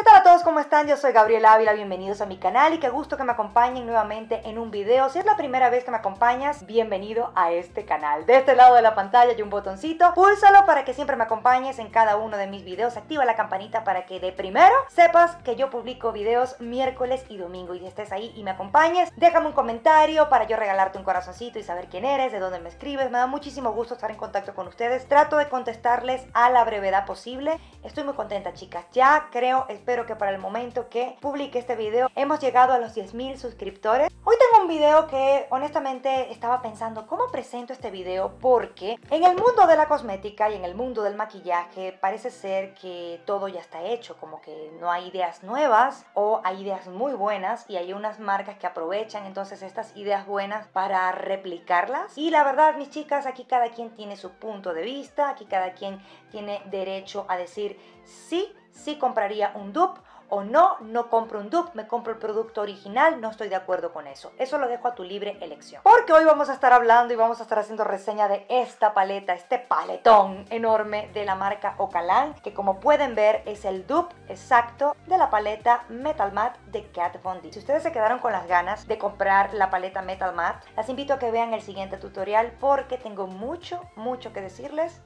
¿Qué tal a todos? ¿Cómo están? Yo soy Gabriela Ávila, bienvenidos a mi canal y qué gusto que me acompañen nuevamente en un video. Si es la primera vez que me acompañas, bienvenido a este canal. De este lado de la pantalla hay un botoncito, púlsalo para que siempre me acompañes en cada uno de mis videos. Activa la campanita para que de primero sepas que yo publico videos miércoles y domingo y estés ahí y me acompañes. Déjame un comentario para yo regalarte un corazoncito y saber quién eres, de dónde me escribes. Me da muchísimo gusto estar en contacto con ustedes. Trato de contestarles a la brevedad posible. Estoy muy contenta, chicas. Ya creo, espero espero que para el momento que publique este video hemos llegado a los 10.000 suscriptores. Hoy tengo un video que honestamente estaba pensando cómo presento este video porque en el mundo de la cosmética y en el mundo del maquillaje parece ser que todo ya está hecho, como que no hay ideas nuevas o hay ideas muy buenas y hay unas marcas que aprovechan entonces estas ideas buenas para replicarlas. Y la verdad, mis chicas, aquí cada quien tiene su punto de vista, aquí cada quien tiene derecho a decir sí si compraría un dupe o no, no compro un dupe, me compro el producto original, no estoy de acuerdo con eso. Eso lo dejo a tu libre elección. Porque hoy vamos a estar hablando y vamos a estar haciendo reseña de esta paleta, este paletón enorme de la marca Ocalan, que como pueden ver es el dupe exacto de la paleta Metal Matte de Kat Von D. Si ustedes se quedaron con las ganas de comprar la paleta Metal Matte, las invito a que vean el siguiente tutorial porque tengo mucho, mucho que decirles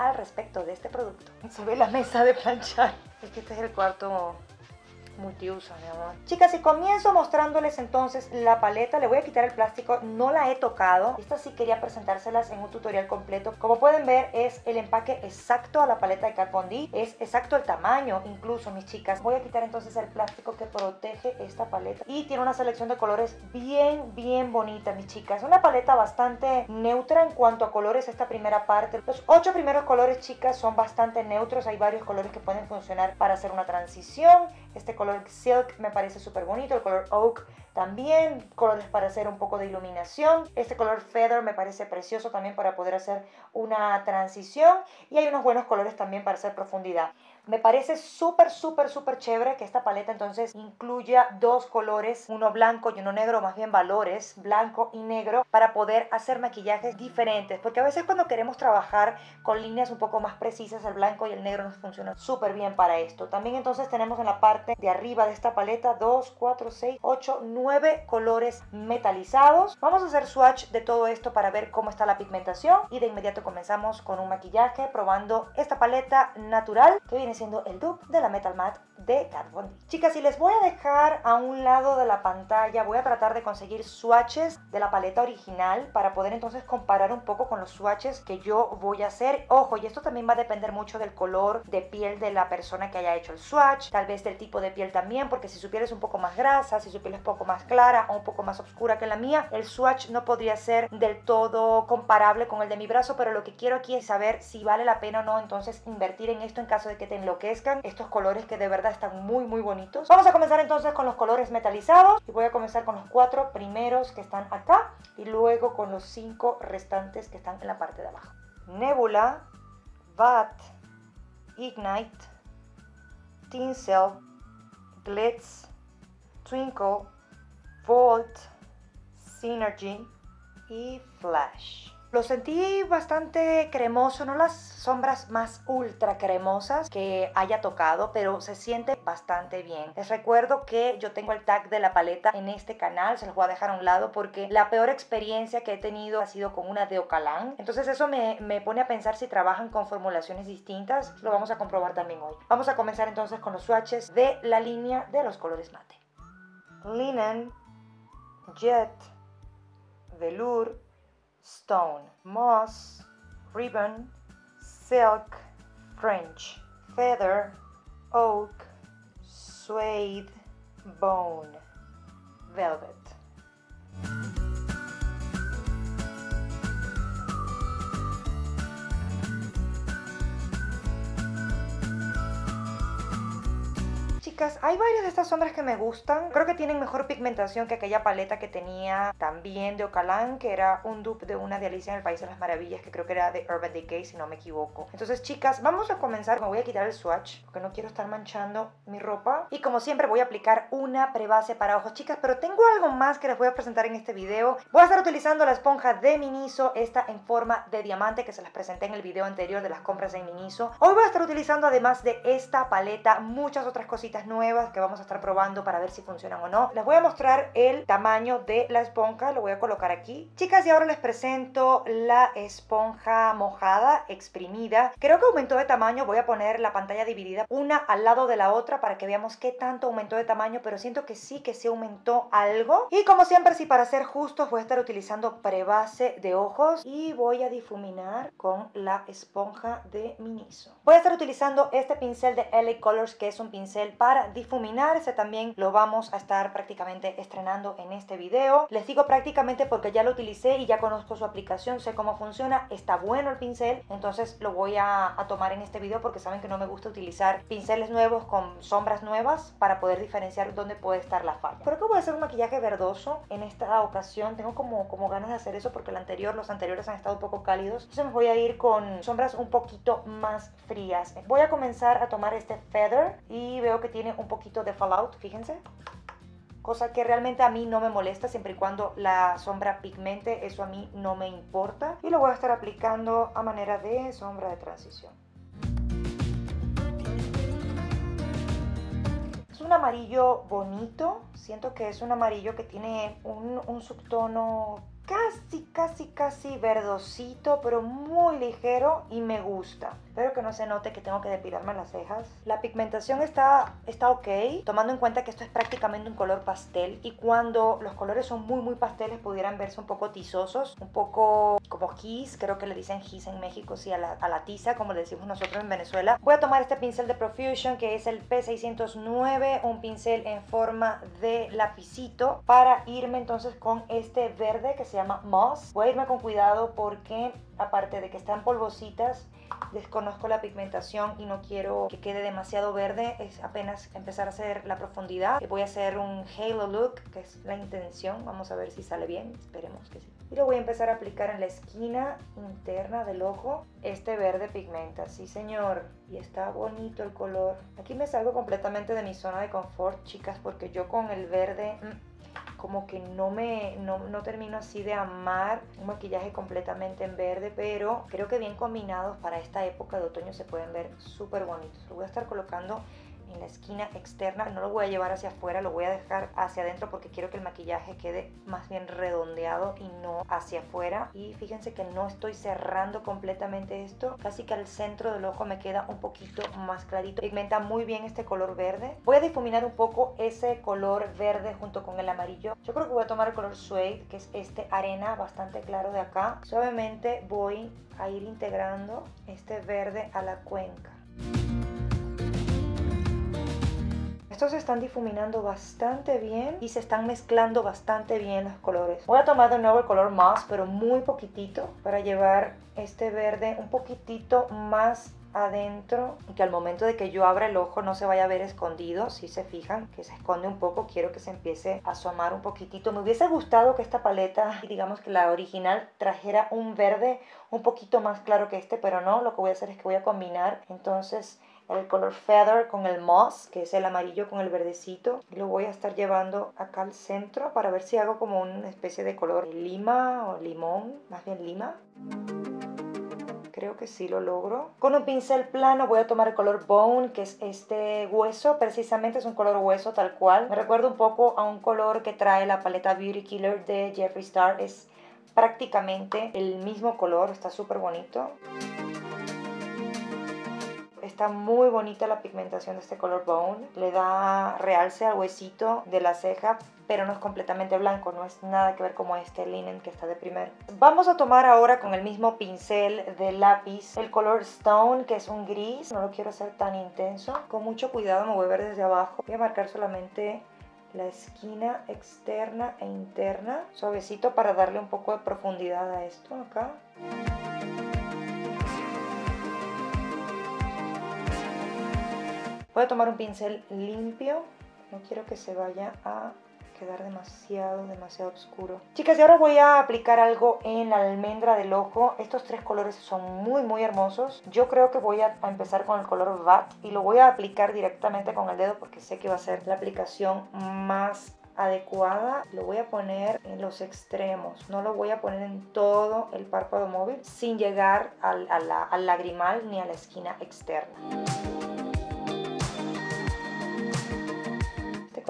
al respecto de este producto. Sube la mesa de planchar. Es que este es el cuarto multiuso, mi amor. Chicas, y comienzo mostrándoles entonces la paleta, le voy a quitar el plástico, no la he tocado. Esta sí quería presentárselas en un tutorial completo. Como pueden ver, es el empaque exacto a la paleta de Kat Von D. Es exacto el tamaño, incluso, mis chicas. Voy a quitar entonces el plástico que protege esta paleta. Y tiene una selección de colores bien, bien bonita, mis chicas. Una paleta bastante neutra en cuanto a colores esta primera parte. Los ocho primeros colores, chicas, son bastante neutros. Hay varios colores que pueden funcionar para hacer una transición. Este color silk me parece súper bonito, el color oak también, colores para hacer un poco de iluminación. Este color feather me parece precioso también para poder hacer una transición y hay unos buenos colores también para hacer profundidad. Me parece súper, súper, súper chévere que esta paleta entonces incluya dos colores, uno blanco y uno negro, más bien valores, blanco y negro, para poder hacer maquillajes diferentes. Porque a veces cuando queremos trabajar con líneas un poco más precisas, el blanco y el negro nos funcionan súper bien para esto. También entonces tenemos en la parte de arriba de esta paleta 2, 4, 6, 8, 9 colores metalizados. Vamos a hacer swatch de todo esto para ver cómo está la pigmentación y de inmediato comenzamos con un maquillaje probando esta paleta natural que viene siendo el dupe de la Metal Matte de Kat. Chicas, si les voy a dejar a un lado de la pantalla, voy a tratar de conseguir swatches de la paleta original para poder entonces comparar un poco con los swatches que yo voy a hacer. Ojo, y esto también va a depender mucho del color de piel de la persona que haya hecho el swatch, tal vez del tipo de piel también, porque si su piel es un poco más grasa, si su piel es poco más clara o un poco más oscura que la mía, el swatch no podría ser del todo comparable con el de mi brazo, pero lo que quiero aquí es saber si vale la pena o no entonces invertir en esto en caso de que te enloquezcan estos colores que de verdad están muy muy bonitos. Vamos a comenzar entonces con los colores metalizados y voy a comenzar con los cuatro primeros que están acá y luego con los cinco restantes que están en la parte de abajo. Nebula, Bat, Ignite, Tinsel, Glitz, Twinkle, Volt, Synergy y Flash. Lo sentí bastante cremoso, no las sombras más ultra cremosas que haya tocado, pero se siente bastante bien. Les recuerdo que yo tengo el tag de la paleta en este canal, se los voy a dejar a un lado porque la peor experiencia que he tenido ha sido con una de Ocalan. Entonces eso me, me pone a pensar si trabajan con formulaciones distintas, lo vamos a comprobar también hoy. Vamos a comenzar entonces con los swatches de la línea de los colores mate. Linen, Jet, Velour, stone, moss, ribbon, silk, French, feather, oak, suede, bone, velvet. Hay varias de estas sombras que me gustan. Creo que tienen mejor pigmentación que aquella paleta que tenía también de Ocalan, que era un dupe de una de Alicia en el País de las Maravillas, que creo que era de Urban Decay, si no me equivoco. Entonces, chicas, vamos a comenzar. Me voy a quitar el swatch, porque no quiero estar manchando mi ropa. Y como siempre, voy a aplicar una prebase para ojos, chicas, pero tengo algo más que les voy a presentar en este video. Voy a estar utilizando la esponja de Miniso, esta en forma de diamante, que se las presenté en el video anterior de las compras de Miniso. Hoy voy a estar utilizando, además de esta paleta, muchas otras cositas nuevas que vamos a estar probando para ver si funcionan o no. Les voy a mostrar el tamaño de la esponja, lo voy a colocar aquí. Chicas, y ahora les presento la esponja mojada, exprimida. Creo que aumentó de tamaño, voy a poner la pantalla dividida una al lado de la otra para que veamos qué tanto aumentó de tamaño, pero siento que sí, que se aumentó algo. Y como siempre, si para ser justos, voy a estar utilizando prebase de ojos y voy a difuminar con la esponja de Miniso. Voy a estar utilizando este pincel de LA Colors, que es un pincel para difuminar. Ese también lo vamos a estar prácticamente estrenando en este video. Les digo prácticamente porque ya lo utilicé y ya conozco su aplicación, sé cómo funciona, está bueno el pincel, entonces lo voy a, a tomar en este video porque saben que no me gusta utilizar pinceles nuevos con sombras nuevas para poder diferenciar dónde puede estar la falla. Creo que voy a hacer un maquillaje verdoso en esta ocasión, tengo como, como ganas de hacer eso porque el anterior, los anteriores han estado un poco cálidos, entonces me voy a ir con sombras un poquito más frías. Voy a comenzar a tomar este Feather y veo que tiene un poquito de fallout, fíjense cosa que realmente a mí no me molesta siempre y cuando la sombra pigmente, eso a mí no me importa. Y lo voy a estar aplicando a manera de sombra de transición. Es un amarillo bonito, siento que es un amarillo que tiene un, un subtono casi, casi, casi verdosito, pero muy ligero y me gusta. Espero que no se note que tengo que depilarme las cejas. La pigmentación está, está ok, tomando en cuenta que esto es prácticamente un color pastel y cuando los colores son muy, muy pasteles pudieran verse un poco tizosos, un poco como gis, creo que le dicen gis en México, sí, a la, a la tiza, como le decimos nosotros en Venezuela. Voy a tomar este pincel de Profusion, que es el P609, un pincel en forma de lapicito, para irme entonces con este verde que se llama Moss. Voy a irme con cuidado porque aparte de que están polvositas, desconozco la pigmentación y no quiero que quede demasiado verde, es apenas empezar a hacer la profundidad. Voy a hacer un halo look, que es la intención, vamos a ver si sale bien, esperemos que sí. Y lo voy a empezar a aplicar en la esquina interna del ojo. Este verde pigmenta, sí señor, y está bonito el color. Aquí me salgo completamente de mi zona de confort, chicas, porque yo con el verde... Mm, como que no me no, no, termino así de amar un maquillaje completamente en verde pero creo que bien combinados para esta época de otoño se pueden ver súper bonitos. Lo voy a estar colocando en la esquina externa. No lo voy a llevar hacia afuera, lo voy a dejar hacia adentro porque quiero que el maquillaje quede más bien redondeado y no hacia afuera. Y fíjense que no estoy cerrando completamente esto. Casi que al centro del ojo me queda un poquito más clarito. Pigmenta muy bien este color verde. Voy a difuminar un poco ese color verde junto con el amarillo. Yo creo que voy a tomar el color suede, que es este arena bastante claro de acá. Suavemente voy a ir integrando este verde a la cuenca. Estos se están difuminando bastante bien y se están mezclando bastante bien los colores. Voy a tomar de nuevo el color más, pero muy poquitito, para llevar este verde un poquitito más adentro que al momento de que yo abra el ojo no se vaya a ver escondido, si se fijan que se esconde un poco, quiero que se empiece a asomar un poquitito. Me hubiese gustado que esta paleta, digamos que la original, trajera un verde un poquito más claro que este, pero no, lo que voy a hacer es que voy a combinar entonces el color Feather con el Moss, que es el amarillo con el verdecito. Lo voy a estar llevando acá al centro para ver si hago como una especie de color lima o limón, más bien lima. Creo que sí lo logro. Con un pincel plano voy a tomar el color Bone, que es este hueso. Precisamente es un color hueso tal cual. Me recuerda un poco a un color que trae la paleta Beauty Killer de Jeffree Star. Es prácticamente el mismo color, está súper bonito. Está muy bonita la pigmentación de este color bone. Le da realce al huesito de la ceja, pero no es completamente blanco, no es nada que ver como este linen que está de primer. Vamos a tomar ahora con el mismo pincel de lápiz el color Stone, que es un gris. No lo quiero hacer tan intenso. Con mucho cuidado me voy a ver desde abajo. Voy a marcar solamente la esquina externa e interna, suavecito para darle un poco de profundidad a esto acá. Voy a tomar un pincel limpio, no quiero que se vaya a quedar demasiado, demasiado oscuro. Chicas, y ahora voy a aplicar algo en la almendra del ojo. Estos tres colores son muy, muy hermosos. Yo creo que voy a, empezar con el color VAT y lo voy a aplicar directamente con el dedo porque sé que va a ser la aplicación más adecuada lo voy a poner en los extremos no lo voy a poner en todo el párpado móvil sin llegar al, al lagrimal ni a la esquina externa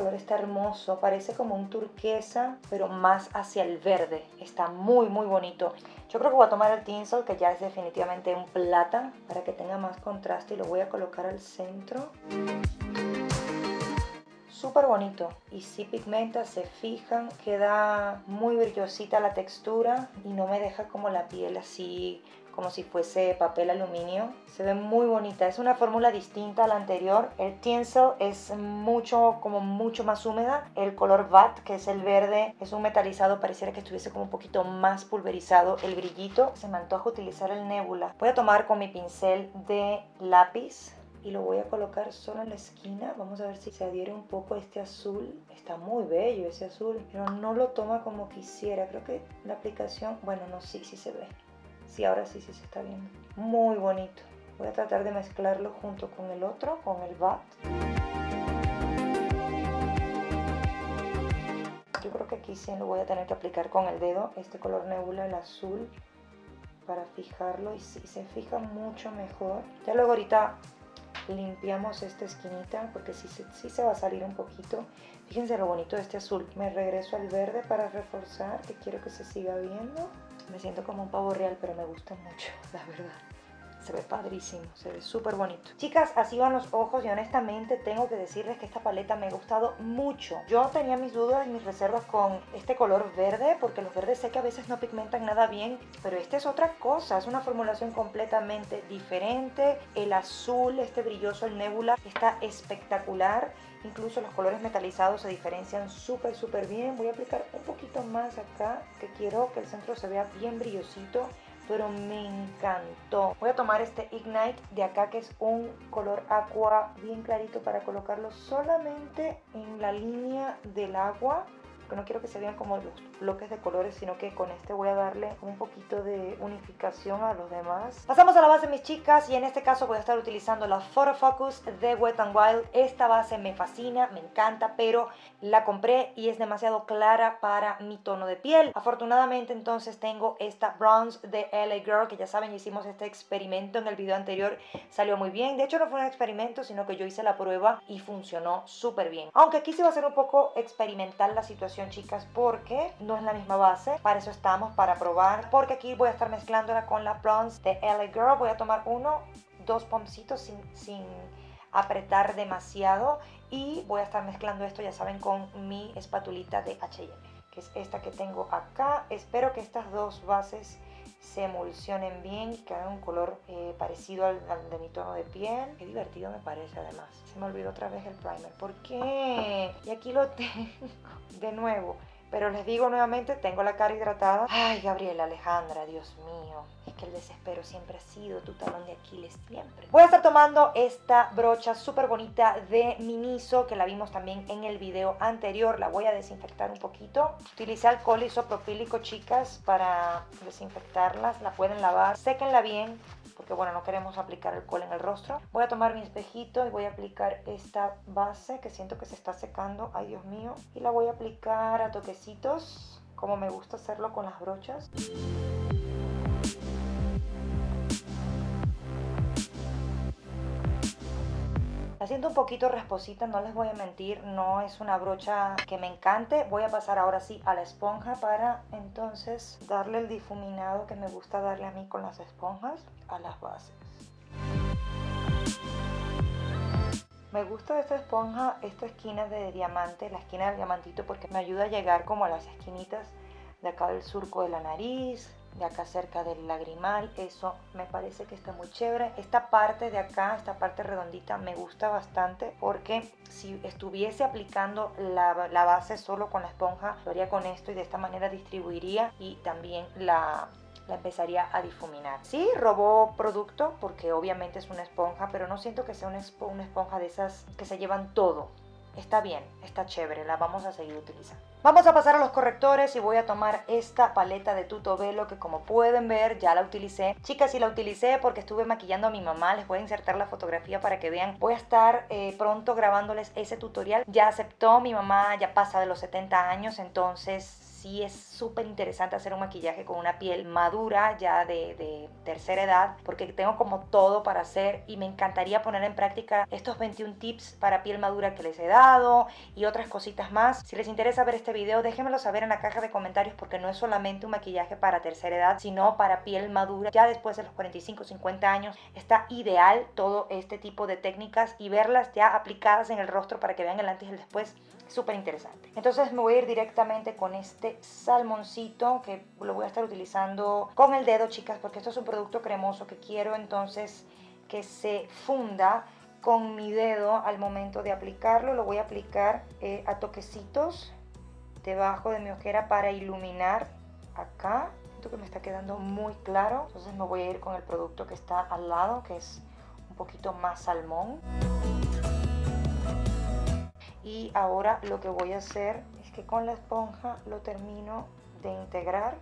color está hermoso, parece como un turquesa, pero más hacia el verde. Está muy, muy bonito. Yo creo que voy a tomar el tinsel, que ya es definitivamente un plata, para que tenga más contraste y lo voy a colocar al centro súper bonito y si pigmenta, se fijan, queda muy brillosita la textura y no me deja como la piel así como si fuese papel aluminio. Se ve muy bonita, es una fórmula distinta a la anterior. El tinsel es mucho, como mucho más húmeda. El color VAT, que es el verde, es un metalizado, pareciera que estuviese como un poquito más pulverizado. El brillito, se me antoja utilizar el nebula. Voy a tomar con mi pincel de lápiz y lo voy a colocar solo en la esquina. Vamos a ver si se adhiere un poco este azul. Está muy bello ese azul, pero no lo toma como quisiera. Creo que la aplicación, bueno, no, sí, sí se ve. Sí, ahora sí, sí se está viendo. Muy bonito. Voy a tratar de mezclarlo junto con el otro, con el bat. Yo creo que aquí sí lo voy a tener que aplicar con el dedo, este color nebula, el azul, para fijarlo y sí, se fija mucho mejor. Ya luego ahorita limpiamos esta esquinita porque sí, sí, se va a salir un poquito. Fíjense lo bonito de este azul. Me regreso al verde para reforzar, que quiero que se siga viendo. Me siento como un pavo real, pero me gusta mucho, la verdad. Se ve padrísimo, se ve súper bonito. Chicas, así van los ojos y honestamente tengo que decirles que esta paleta me ha gustado mucho. Yo tenía mis dudas y mis reservas con este color verde, porque los verdes sé que a veces no pigmentan nada bien, pero este es otra cosa, es una formulación completamente diferente. El azul, este brilloso, el nebula, está espectacular. Incluso los colores metalizados se diferencian súper, súper bien. Voy a aplicar un poquito más acá, que quiero que el centro se vea bien brillosito pero me encantó. Voy a tomar este Ignite de acá que es un color aqua bien clarito para colocarlo solamente en la línea del agua no quiero que se vean como los bloques de colores, sino que con este voy a darle un poquito de unificación a los demás. Pasamos a la base, mis chicas, y en este caso voy a estar utilizando la Photo Focus de Wet n Wild. Esta base me fascina, me encanta, pero la compré y es demasiado clara para mi tono de piel. Afortunadamente, entonces tengo esta bronze de LA Girl, que ya saben, hicimos este experimento en el video anterior, salió muy bien. De hecho, no fue un experimento, sino que yo hice la prueba y funcionó súper bien. Aunque aquí sí va a ser un poco experimental la situación chicas porque no es la misma base. Para eso estamos para probar. Porque aquí voy a estar mezclándola con la bronze de LA Girl. Voy a tomar uno dos pomcitos sin, sin apretar demasiado. Y voy a estar mezclando esto ya saben con mi espatulita de H&M que es esta que tengo acá. Espero que estas dos bases se emulsionen bien y que hagan un color eh, parecido al, al, de mi tono de piel. Qué divertido me parece además. Se me olvidó otra vez el primer. ¿Por qué? Y aquí lo tengo de nuevo. Pero les digo nuevamente, tengo la cara hidratada. Ay, Gabriela Alejandra, Dios mío. Que el desespero siempre ha sido tu talón de Aquiles, siempre. Voy a estar tomando esta brocha súper bonita de Miniso, que la vimos también en el video anterior. La voy a desinfectar un poquito. Utilicé alcohol isopropílico, chicas, para desinfectarlas. La pueden lavar. Séquenla bien porque bueno, no queremos aplicar alcohol en el rostro. Voy a tomar mi espejito y voy a aplicar esta base que siento que se está secando, ay Dios mío, y la voy a aplicar a toquecitos, como me gusta hacerlo con las brochas. La siento un poquito rasposita, no les voy a mentir, no es una brocha que me encante. Voy a pasar ahora sí a la esponja para entonces darle el difuminado que me gusta darle a mí con las esponjas a las bases. Me gusta esta esponja, esta esquina de diamante, la esquina del diamantito, porque me ayuda a llegar como a las esquinitas de acá del surco de la nariz, de acá cerca del lagrimal, eso me parece que está muy chévere. Esta parte de acá, esta parte redondita, me gusta bastante porque si estuviese aplicando la, la base solo con la esponja, lo haría con esto y de esta manera distribuiría y también la, la empezaría a difuminar. Sí, robó producto porque obviamente es una esponja, pero no siento que sea una, esponja de esas que se llevan todo. Está bien, está chévere, la vamos a seguir utilizando. Vamos a pasar a los correctores y voy a tomar esta paleta de Tuto Velo que como pueden ver ya la utilicé. Chicas, sí la utilicé porque estuve maquillando a mi mamá. Les voy a insertar la fotografía para que vean. Voy a estar eh, pronto grabándoles ese tutorial. Ya aceptó, mi mamá ya pasa de los 70 años, entonces sí es súper interesante hacer un maquillaje con una piel madura ya de, tercera edad porque tengo como todo para hacer y me encantaría poner en práctica estos 21 tips para piel madura que les he dado y otras cositas más. Si les interesa ver este video déjenmelo saber en la caja de comentarios porque no es solamente un maquillaje para tercera edad sino para piel madura ya después de los 45 50 años está ideal todo este tipo de técnicas y verlas ya aplicadas en el rostro para que vean el antes y el después súper interesante. Entonces me voy a ir directamente con este salmoncito que lo voy a estar utilizando con el dedo, chicas, porque esto es un producto cremoso que quiero entonces que se funda con mi dedo al momento de aplicarlo. Lo voy a aplicar eh, a toquecitos debajo de mi ojera para iluminar acá. Siento que me está quedando muy claro. Entonces me voy a ir con el producto que está al lado, que es un poquito más salmón y ahora lo que voy a hacer es que con la esponja lo termino de integrar.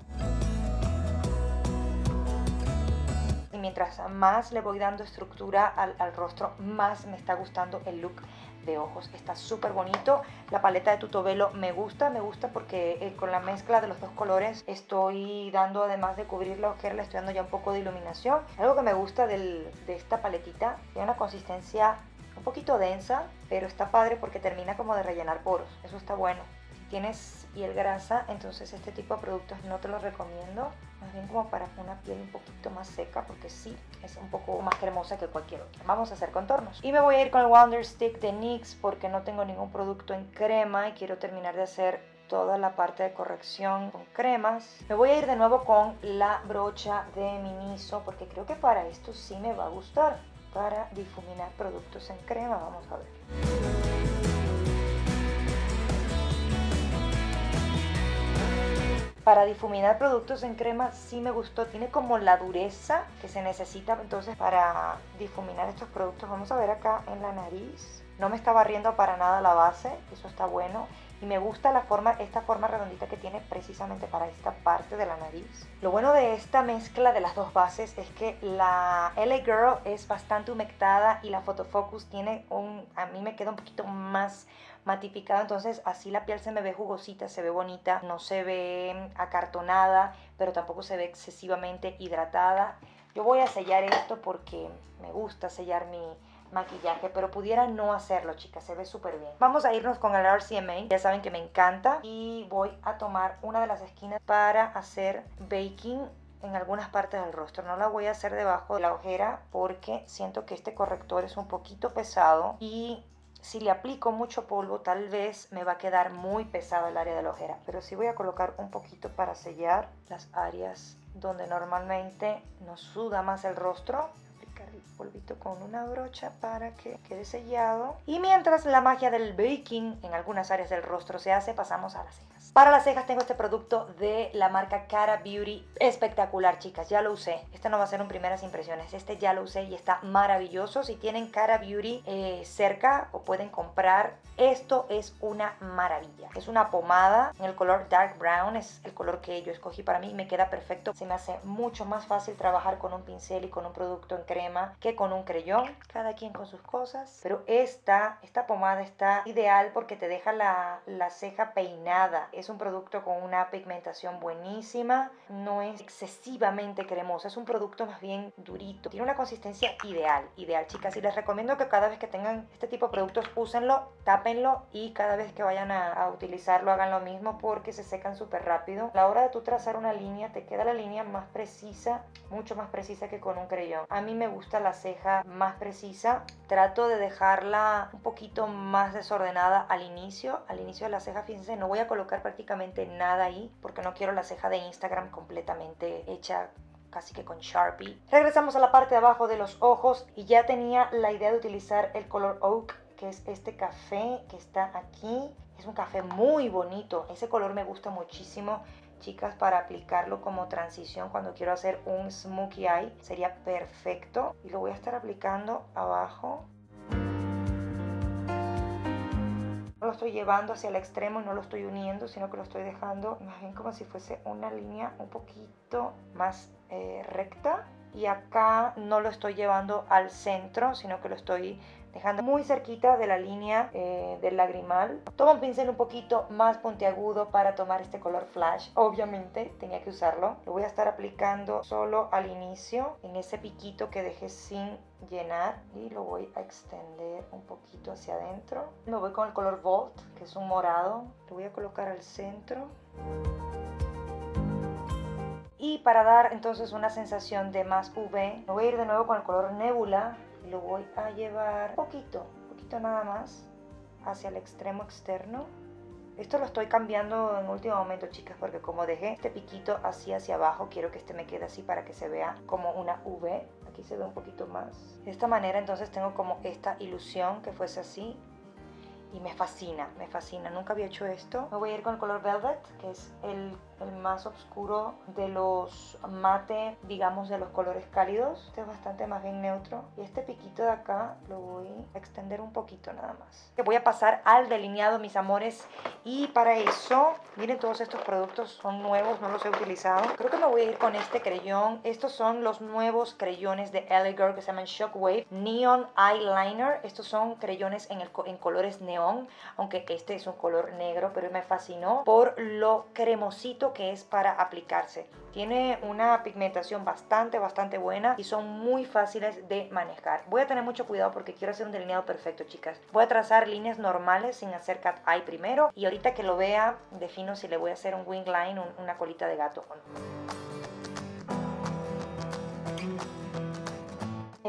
Y mientras más le voy dando estructura al, rostro más me está gustando el look de ojos. Está súper bonito. La paleta de Tutobelo me gusta me gusta porque eh, con la mezcla de los dos colores estoy dando además de cubrir la ojera le estoy dando ya un poco de iluminación. Algo que me gusta de esta paletita tiene una consistencia un poquito densa, pero está padre porque termina como de rellenar poros. Eso está bueno. Tienes piel grasa, entonces este tipo de productos no te los recomiendo. Más bien como para una piel un poquito más seca, porque sí, es un poco más cremosa que cualquier otra. Vamos a hacer contornos. Y me voy a ir con el Wonder Stick de NYX porque no tengo ningún producto en crema y quiero terminar de hacer toda la parte de corrección con cremas. Me voy a ir de nuevo con la brocha de Miniso porque creo que para esto sí me va a gustar para difuminar productos en crema. Vamos a ver. Para difuminar productos en crema sí me gustó, tiene como la dureza que se necesita entonces para difuminar estos productos. Vamos a ver acá en la nariz. No me está barriendo para nada la base, eso está bueno y me gusta la forma, esta forma redondita que tiene precisamente para esta parte de la nariz. Lo bueno de esta mezcla de las dos bases es que la LA Girl es bastante humectada y la Photofocus tiene un, a mí me queda un poquito más matificado, entonces así la piel se me ve jugosita, se ve bonita, no se ve acartonada, pero tampoco se ve excesivamente hidratada. Yo voy a sellar esto porque me gusta sellar mi, maquillaje, pero pudiera no hacerlo, chicas, se ve súper bien. Vamos a irnos con el RCMA, ya saben que me encanta, y voy a tomar una de las esquinas para hacer baking en algunas partes del rostro. No la voy a hacer debajo de la ojera porque siento que este corrector es un poquito pesado y si le aplico mucho polvo tal vez me va a quedar muy pesado el área de la ojera. Pero sí voy a colocar un poquito para sellar las áreas donde normalmente nos suda más el rostro polvito con una brocha para que quede sellado. Y mientras la magia del baking en algunas áreas del rostro se hace, pasamos a las cejas. Para las cejas tengo este producto de la marca Cara Beauty. Espectacular, chicas. Ya lo usé. Este no va a ser un primeras impresiones. Este ya lo usé y está maravilloso. Si tienen Cara Beauty eh, cerca o pueden comprar, esto es una maravilla. Es una pomada en el color dark brown. Es el color que yo escogí para mí. Me queda perfecto. Se me hace mucho más fácil trabajar con un pincel y con un producto en crema que con un creyón, cada quien con sus cosas, pero esta, esta pomada está ideal porque te deja la, la ceja peinada. Es un producto con una pigmentación buenísima, no es excesivamente cremosa, es un producto más bien durito. Tiene una consistencia ideal, ideal chicas, y les recomiendo que cada vez que tengan este tipo de productos úsenlo, tápenlo y cada vez que vayan a, a utilizarlo hagan lo mismo porque se secan súper rápido. A la hora de tú trazar una línea, te queda la línea más precisa, mucho más precisa que con un creyón. A mí me gusta la ceja más precisa. Trato de dejarla un poquito más desordenada al inicio. Al inicio de la ceja, fíjense, no voy a colocar prácticamente nada ahí porque no quiero la ceja de Instagram completamente hecha casi que con Sharpie. Regresamos a la parte de abajo de los ojos y ya tenía la idea de utilizar el color Oak, que es este café que está aquí. Es un café muy bonito, ese color me gusta muchísimo chicas para aplicarlo como transición cuando quiero hacer un smokey eye sería perfecto y lo voy a estar aplicando abajo los estoy llevando hacia el extremo y no lo estoy uniendo, sino que lo estoy dejando más bien como si fuese una línea un poquito más eh, recta. Y acá no lo estoy llevando al centro, sino que lo estoy dejando muy cerquita de la línea eh, del lagrimal. Tomo un pincel un poquito más puntiagudo para tomar este color flash. Obviamente tenía que usarlo. Lo voy a estar aplicando solo al inicio, en ese piquito que dejé sin llenar y lo voy a extender un poquito hacia adentro. Me voy con el color Volt, que es un morado. Lo voy a colocar al centro. Y para dar entonces una sensación de más V, me voy a ir de nuevo con el color Nebula lo voy a llevar poquito, poquito nada más hacia el extremo externo. Esto lo estoy cambiando en último momento, chicas, porque como dejé este piquito así hacia abajo, quiero que este me quede así para que se vea como una V. Aquí se ve un poquito más. De esta manera entonces tengo como esta ilusión que fuese así y me fascina, me fascina. Nunca había hecho esto. Me voy a ir con el color Velvet, que es el, el, más oscuro de los mate, digamos, de los colores cálidos. Este es bastante más bien neutro. Y este piquito de acá lo voy a extender un poquito nada más. Voy a pasar al delineado, mis amores. Y para eso, miren, todos estos productos son nuevos, no los he utilizado. Creo que me voy a ir con este creyón. Estos son los nuevos creyones de LA Girl que se llaman Shockwave Neon Eyeliner. Estos son creyones en, el, en colores neón aunque este es un color negro, pero me fascinó por lo cremosito que es para aplicarse. Tiene una pigmentación bastante, bastante buena y son muy fáciles de manejar. Voy a tener mucho cuidado porque quiero hacer un delineado perfecto, chicas. Voy a trazar líneas normales sin hacer cat eye primero y ahorita que lo vea defino si le voy a hacer un wing line, una colita de gato o no.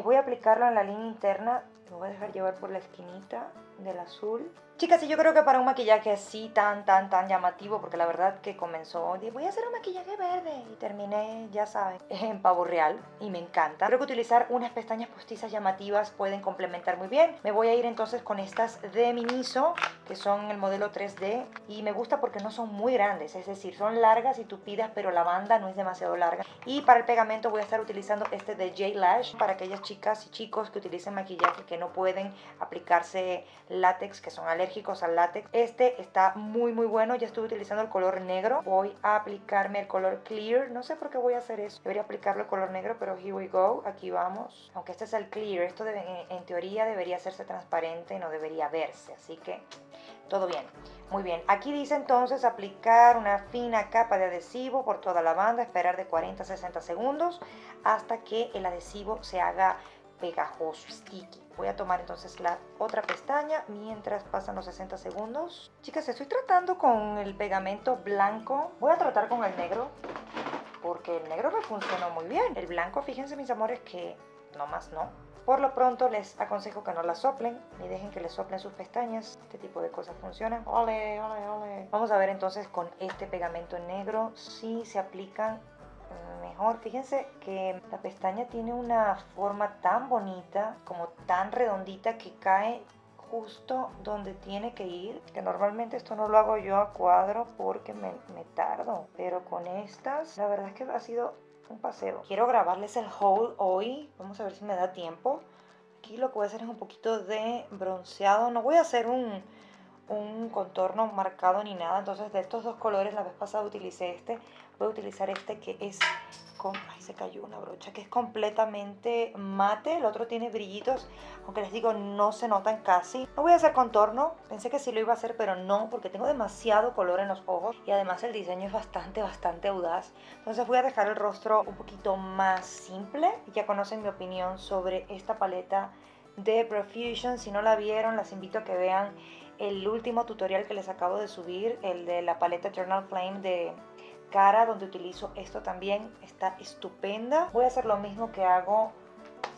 Voy a aplicarlo en la línea interna, lo voy a dejar llevar por la esquinita del azul. Chicas, y yo creo que para un maquillaje así tan, tan, tan llamativo, porque la verdad que comenzó, voy a hacer un maquillaje verde y terminé, ya saben, en pavo real y me encanta. Creo que utilizar unas pestañas postizas llamativas pueden complementar muy bien. Me voy a ir entonces con estas de Miniso, que son el modelo 3D y me gusta porque no son muy grandes, es decir, son largas y tupidas, pero la banda no es demasiado larga. Y para el pegamento voy a estar utilizando este de J Lash para aquellas chicas y chicos que utilicen maquillaje que no pueden aplicarse látex, que son alérgicos al látex. Este está muy muy bueno, ya estuve utilizando el color negro. Voy a aplicarme el color clear, no sé por qué voy a hacer eso. Debería aplicarlo el color negro, pero here we go, aquí vamos. Aunque este es el clear, esto en, teoría debería hacerse transparente no debería verse, así que todo bien. Muy bien, aquí dice entonces aplicar una fina capa de adhesivo por toda la banda, esperar de 40 a 60 segundos hasta que el adhesivo se haga pegajoso, sticky. Voy a tomar entonces la otra pestaña mientras pasan los 60 segundos. Chicas, estoy tratando con el pegamento blanco. Voy a tratar con el negro porque el negro me funcionó muy bien. El blanco, fíjense mis amores que no más no. Por lo pronto les aconsejo que no la soplen ni dejen que les soplen sus pestañas. Este tipo de cosas funcionan. Ole, ole, ole. Vamos a ver entonces con este pegamento negro si se aplican mejor. Fíjense que la pestaña tiene una forma tan bonita, como tan redondita que cae justo donde tiene que ir, que normalmente esto no lo hago yo a cuadro porque me, tardo, pero con estas la verdad es que ha sido un paseo. Quiero grabarles el haul hoy, vamos a ver si me da tiempo. Aquí lo que voy a hacer es un poquito de bronceado, no voy a hacer un, un contorno marcado ni nada, entonces de estos dos colores la vez pasada utilicé este, voy a utilizar este que es ay se cayó una brocha, que es completamente mate, el otro tiene brillitos, aunque les digo no se notan casi. No voy a hacer contorno, pensé que sí lo iba a hacer, pero no, porque tengo demasiado color en los ojos y además el diseño es bastante, bastante audaz. Entonces voy a dejar el rostro un poquito más simple ya conocen mi opinión sobre esta paleta de Profusion. Si no la vieron, las invito a que vean el último tutorial que les acabo de subir, el de la paleta Journal Flame de cara, donde utilizo esto también, está estupenda. Voy a hacer lo mismo que hago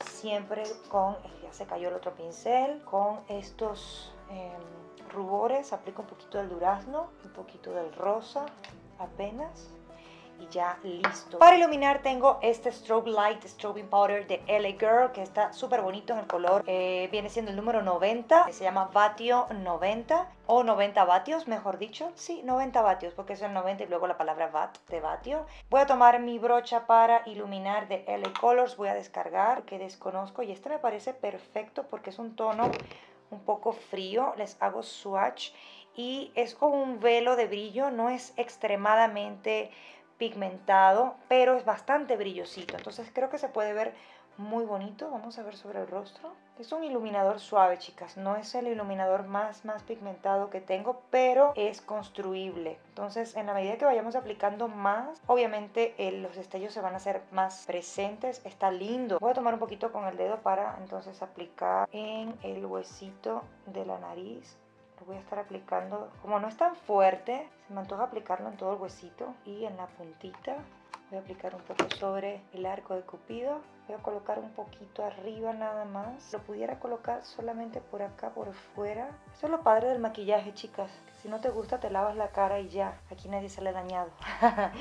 siempre con, ya se cayó el otro pincel, con estos em, rubores, aplico un poquito del durazno, un poquito del rosa, apenas y ya listo. Para iluminar tengo este Strobe Light Strobing Powder de LA Girl que está súper bonito en el color. Eh, viene siendo el número 90, se llama Vatio 90 o 90 vatios, mejor dicho. Sí, 90 vatios porque es el 90 y luego la palabra vat de vatio. Voy a tomar mi brocha para iluminar de LA Colors, voy a descargar que desconozco y este me parece perfecto porque es un tono un poco frío. Les hago swatch y es como un velo de brillo, no es extremadamente pigmentado, pero es bastante brillosito. Entonces creo que se puede ver muy bonito. Vamos a ver sobre el rostro. Es un iluminador suave, chicas. No es el iluminador más, más pigmentado que tengo, pero es construible. Entonces, en la medida que vayamos aplicando más, obviamente los destellos se van a hacer más presentes. Está lindo. Voy a tomar un poquito con el dedo para entonces aplicar en el huesito de la nariz voy a estar aplicando, como no es tan fuerte, se me antoja aplicarlo en todo el huesito y en la puntita. Voy a aplicar un poco sobre el arco de cupido voy a colocar un poquito arriba nada más. Lo pudiera colocar solamente por acá, por fuera. Eso es lo padre del maquillaje, chicas. Si no te gusta, te lavas la cara y ya. Aquí nadie se le ha dañado.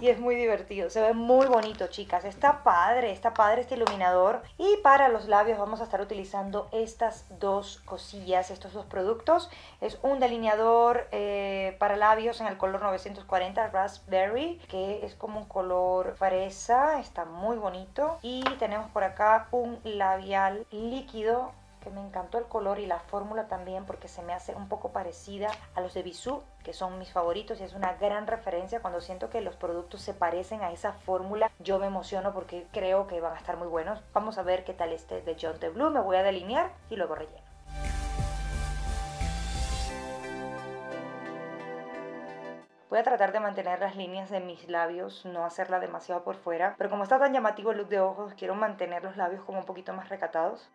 y es muy divertido. Se ve muy bonito, chicas. Está padre, está padre este iluminador. Y para los labios vamos a estar utilizando estas dos cosillas, estos dos productos. Es un delineador eh, para labios en el color 940 Raspberry, que es como un color fresa. Está muy bonito. Y tenemos por acá un labial líquido que me encantó el color y la fórmula también porque se me hace un poco parecida a los de Bisú, que son mis favoritos y es una gran referencia cuando siento que los productos se parecen a esa fórmula. Yo me emociono porque creo que van a estar muy buenos. Vamos a ver qué tal este de John de Blue. Me voy a delinear y luego relleno. Voy a tratar de mantener las líneas de mis labios, no hacerla demasiado por fuera, pero como está tan llamativo el look de ojos, quiero mantener los labios como un poquito más recatados.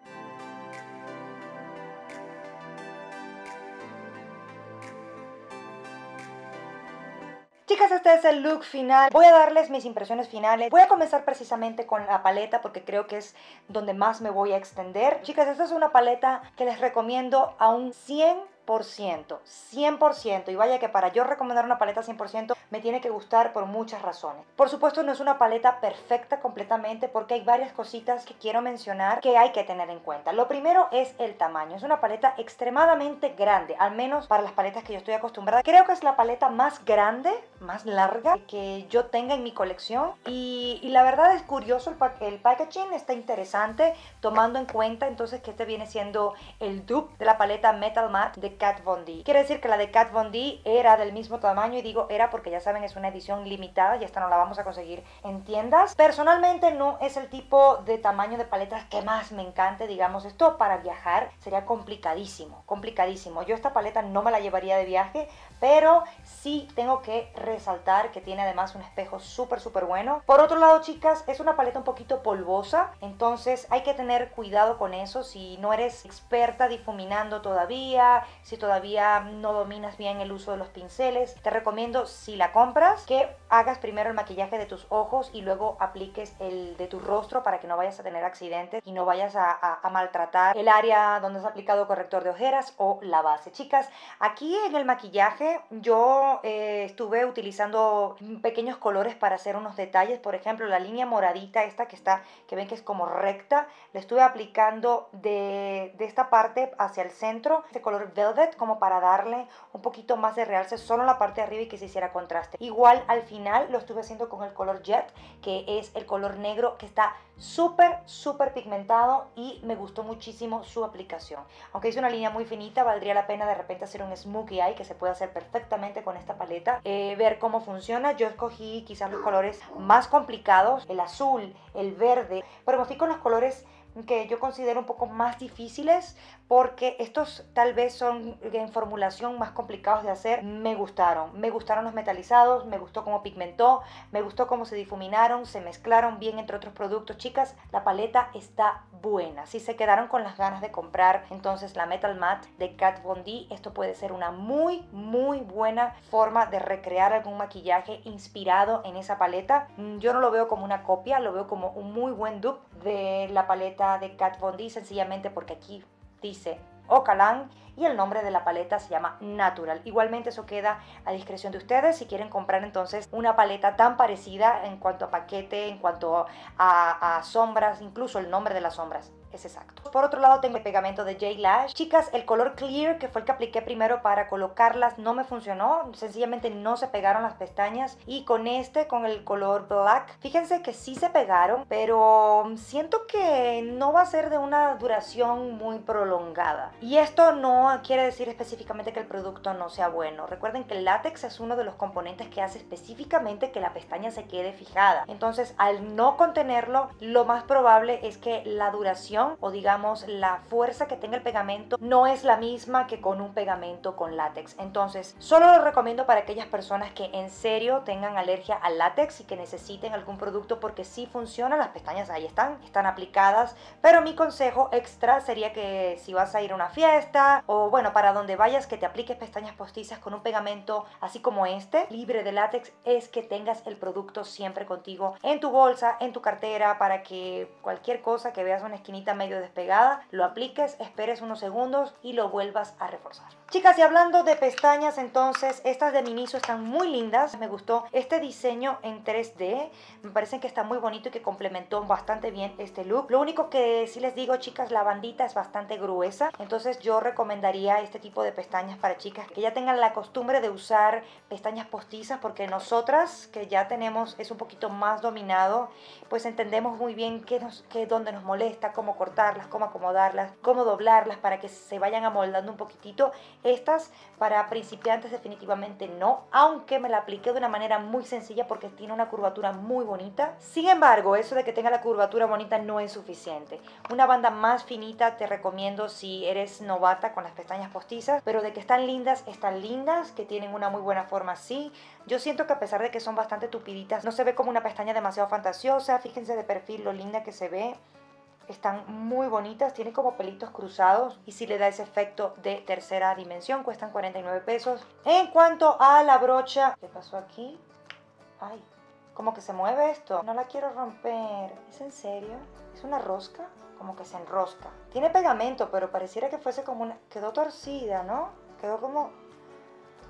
Chicas, este es el look final. Voy a darles mis impresiones finales. Voy a comenzar precisamente con la paleta porque creo que es donde más me voy a extender. Chicas, esta es una paleta que les recomiendo a un 100 100%, y vaya que para yo recomendar una paleta 100% me tiene que gustar por muchas razones. Por supuesto no es una paleta perfecta completamente porque hay varias cositas que quiero mencionar que hay que tener en cuenta. Lo primero es el tamaño, es una paleta extremadamente grande, al menos para las paletas que yo estoy acostumbrada. Creo que es la paleta más grande, más larga que yo tenga en mi colección y, la verdad es curioso el, el packaging, está interesante tomando en cuenta entonces que este viene siendo el dupe de la paleta Metal Matte de Kat Von D. Quiere decir que la de Kat Von D era del mismo tamaño y digo era porque ya saben es una edición limitada y esta no la vamos a conseguir en tiendas. Personalmente no es el tipo de tamaño de paletas que más me encante, digamos, esto para viajar sería complicadísimo, complicadísimo. Yo esta paleta no me la llevaría de viaje, pero sí tengo que resaltar que tiene además un espejo súper, súper bueno. Por otro lado, chicas, es una paleta un poquito polvosa, entonces hay que tener cuidado con eso si no eres experta difuminando todavía, si todavía no dominas bien el uso de los pinceles. Te recomiendo, si la compras, que hagas primero el maquillaje de tus ojos y luego apliques el de tu rostro para que no vayas a tener accidentes y no vayas a, maltratar el área donde has aplicado corrector de ojeras o la base. Chicas, aquí en el maquillaje yo eh, estuve utilizando pequeños colores para hacer unos detalles. Por ejemplo, la línea moradita, esta que está, que ven que es como recta, le estuve aplicando de, de esta parte hacia el centro, este color velvet, como para darle un poquito más de realce solo en la parte de arriba y que se hiciera contraste. Igual al final lo estuve haciendo con el color jet, que es el color negro que está súper, súper pigmentado y me gustó muchísimo su aplicación. Aunque es una línea muy finita, valdría la pena de repente hacer un smokey eye que se puede hacer perfectamente con esta paleta, eh, ver cómo funciona. Yo escogí quizás los colores más complicados, el azul, el verde, pero me fui con los colores que yo considero un poco más difíciles porque estos tal vez son en formulación más complicados de hacer. Me gustaron, me gustaron los metalizados, me gustó cómo pigmentó, me gustó cómo se difuminaron, se mezclaron bien entre otros productos. Chicas, la paleta está buena. Si se quedaron con las ganas de comprar entonces la Metal Matte de Kat Von esto puede ser una muy, muy buena forma de recrear algún maquillaje inspirado en esa paleta. Mm, yo no lo veo como una copia, lo veo como un muy buen dupe de la paleta de Kat Von D, sencillamente porque aquí dice Ocalan y el nombre de la paleta se llama Natural. Igualmente eso queda a discreción de ustedes si quieren comprar entonces una paleta tan parecida en cuanto a paquete, en cuanto a, a sombras, incluso el nombre de las sombras es exacto. Por otro lado tengo el pegamento de J Lash. Chicas, el color clear, que fue el que apliqué primero para colocarlas, no me funcionó. Sencillamente no se pegaron las pestañas. Y con este, con el color black, fíjense que sí se pegaron, pero siento que no va a ser de una duración muy prolongada. Y esto no quiere decir específicamente que el producto no sea bueno. Recuerden que el látex es uno de los componentes que hace específicamente que la pestaña se quede fijada. Entonces, al no contenerlo, lo más probable es que la duración o digamos la fuerza que tenga el pegamento no es la misma que con un pegamento con látex. Entonces, solo lo recomiendo para aquellas personas que en serio tengan alergia al látex y que necesiten algún producto porque sí funciona, las pestañas ahí están, están aplicadas, pero mi consejo extra sería que si vas a ir a una fiesta o bueno, para donde vayas que te apliques pestañas postizas con un pegamento así como este, libre de látex, es que tengas el producto siempre contigo en tu bolsa, en tu cartera, para que cualquier cosa que veas una esquinita medio despegada, lo apliques, esperes unos segundos y lo vuelvas a reforzar. Chicas, y hablando de pestañas, entonces estas de Miniso están muy lindas. Me gustó este diseño en 3D. Me parece que está muy bonito y que complementó bastante bien este look. Lo único que sí les digo, chicas, la bandita es bastante gruesa. Entonces yo recomendaría este tipo de pestañas para chicas que ya tengan la costumbre de usar pestañas postizas porque nosotras que ya tenemos es un poquito más dominado, pues entendemos muy bien qué, nos, qué dónde nos molesta, cómo cortarlas, cómo acomodarlas, cómo doblarlas para que se vayan amoldando un poquitito estas para principiantes definitivamente no, aunque me la apliqué de una manera muy sencilla porque tiene una curvatura muy bonita. Sin embargo, eso de que tenga la curvatura bonita no es suficiente. Una banda más finita te recomiendo si eres novata con las pestañas postizas, pero de que están lindas, están lindas, que tienen una muy buena forma, sí. Yo siento que a pesar de que son bastante tupiditas, no se ve como una pestaña demasiado fantasiosa. Fíjense de perfil lo linda que se ve. Están muy bonitas, tienen como pelitos cruzados y si le da ese efecto de tercera dimensión, cuestan 49 pesos. En cuanto a la brocha, ¿qué pasó aquí? Ay, como que se mueve esto. No la quiero romper. ¿Es en serio? ¿Es una rosca? Como que se enrosca. Tiene pegamento, pero pareciera que fuese como una... Quedó torcida, ¿no? Quedó como...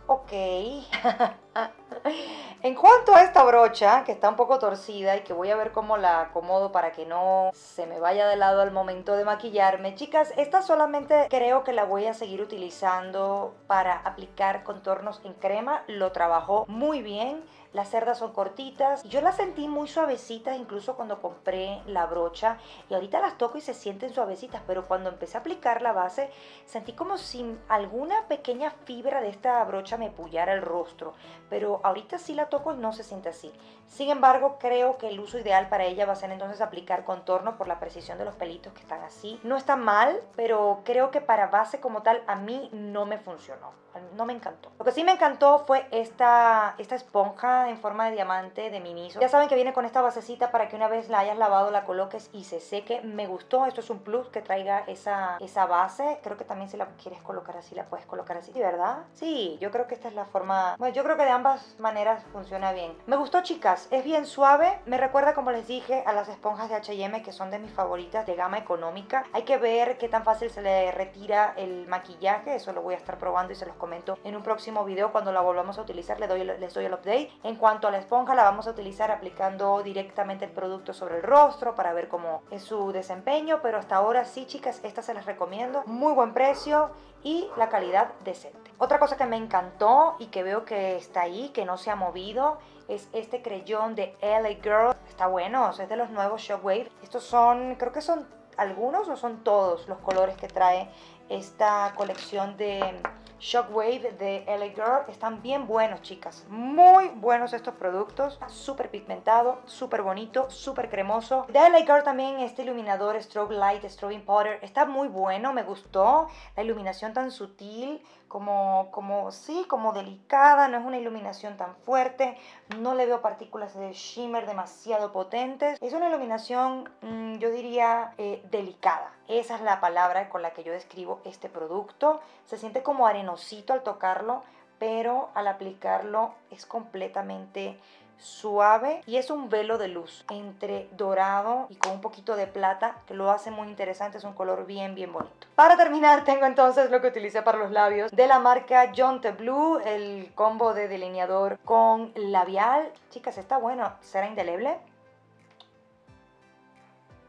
Ok. en cuanto a esta brocha, que está un poco torcida y que voy a ver cómo la acomodo para que no se me vaya de lado al momento de maquillarme, chicas, esta solamente creo que la voy a seguir utilizando para aplicar contornos en crema. Lo trabajó muy bien. Las cerdas son cortitas. Yo las sentí muy suavecitas incluso cuando compré la brocha. Y ahorita las toco y se sienten suavecitas. Pero cuando empecé a aplicar la base, sentí como si alguna pequeña fibra de esta brocha me pullara el rostro. Pero ahorita sí la toco y no se siente así. Sin embargo, creo que el uso ideal para ella va a ser entonces aplicar contorno por la precisión de los pelitos que están así. No está mal, pero creo que para base como tal a mí no me funcionó. No me encantó. Lo que sí me encantó fue esta, esta esponja en forma de diamante de Miniso. Ya saben que viene con esta basecita para que una vez la hayas lavado la coloques y se seque. Me gustó. Esto es un plus que traiga esa, esa base. Creo que también si la quieres colocar así, la puedes colocar así. ¿Verdad? Sí, yo creo que esta es la forma... Bueno, yo creo que de maneras funciona bien. Me gustó, chicas. Es bien suave. Me recuerda, como les dije, a las esponjas de H&M que son de mis favoritas de gama económica. Hay que ver qué tan fácil se le retira el maquillaje. Eso lo voy a estar probando y se los comento en un próximo video cuando la volvamos a utilizar. Les doy, les doy el update. En cuanto a la esponja, la vamos a utilizar aplicando directamente el producto sobre el rostro para ver cómo es su desempeño. Pero hasta ahora sí, chicas, esta se las recomiendo. Muy buen precio y la calidad decente. Otra cosa que me encantó y que veo que está ahí, que no se ha movido, es este creyón de LA Girl. Está bueno, es de los nuevos Shockwave. Estos son, creo que son algunos o son todos los colores que trae esta colección de Shockwave de LA Girl. Están bien buenos, chicas. Muy buenos estos productos. Súper pigmentado, súper bonito, súper cremoso. De LA Girl también este iluminador Strobe Light, Strobing Powder. Está muy bueno, me gustó. La iluminación tan sutil, como, como, sí, como delicada. No es una iluminación tan fuerte. No le veo partículas de shimmer demasiado potentes. Es una iluminación, mmm, yo diría, eh, delicada. Esa es la palabra con la que yo describo este producto. Se siente como arenosito al tocarlo, pero al aplicarlo es completamente suave y es un velo de luz entre dorado y con un poquito de plata que lo hace muy interesante, es un color bien bien bonito. Para terminar tengo entonces lo que utilicé para los labios de la marca Jonte Blue, el combo de delineador con labial. Chicas, está bueno, ¿será indeleble?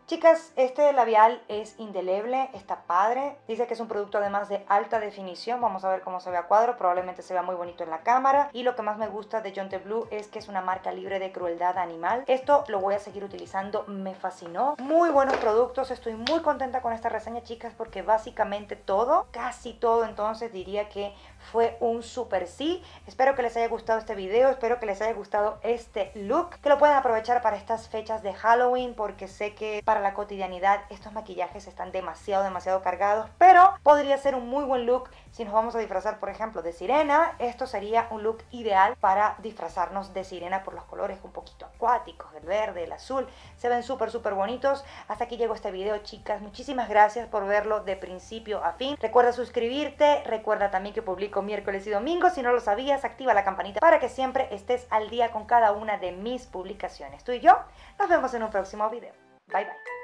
Chicas, este labial es indeleble, está padre. Dice que es un producto además de alta definición. Vamos a ver cómo se ve a cuadro. Probablemente se vea muy bonito en la cámara. Y lo que más me gusta de Jonte Blue es que es una marca libre de crueldad animal. Esto lo voy a seguir utilizando. Me fascinó. Muy buenos productos. Estoy muy contenta con esta reseña, chicas, porque básicamente todo, casi todo, entonces diría que fue un super sí. Espero que les haya gustado este video. Espero que les haya gustado este look. Que lo puedan aprovechar para estas fechas de Halloween porque sé que para la cotidianidad estos maquillajes están demasiado, demasiado cargados, pero podría ser un muy buen look si nos vamos a disfrazar, por ejemplo, de sirena. Esto sería un look ideal para disfrazarnos de sirena por los colores un poquito acuáticos, el verde, el azul. Se ven súper, súper bonitos. Hasta aquí llegó este video, chicas. Muchísimas gracias por verlo de principio a fin. Recuerda suscribirte, recuerda también que publico miércoles y domingo. Si no lo sabías, activa la campanita para que siempre estés al día con cada una de mis publicaciones. Tú y yo nos vemos en un próximo video. Bye bye.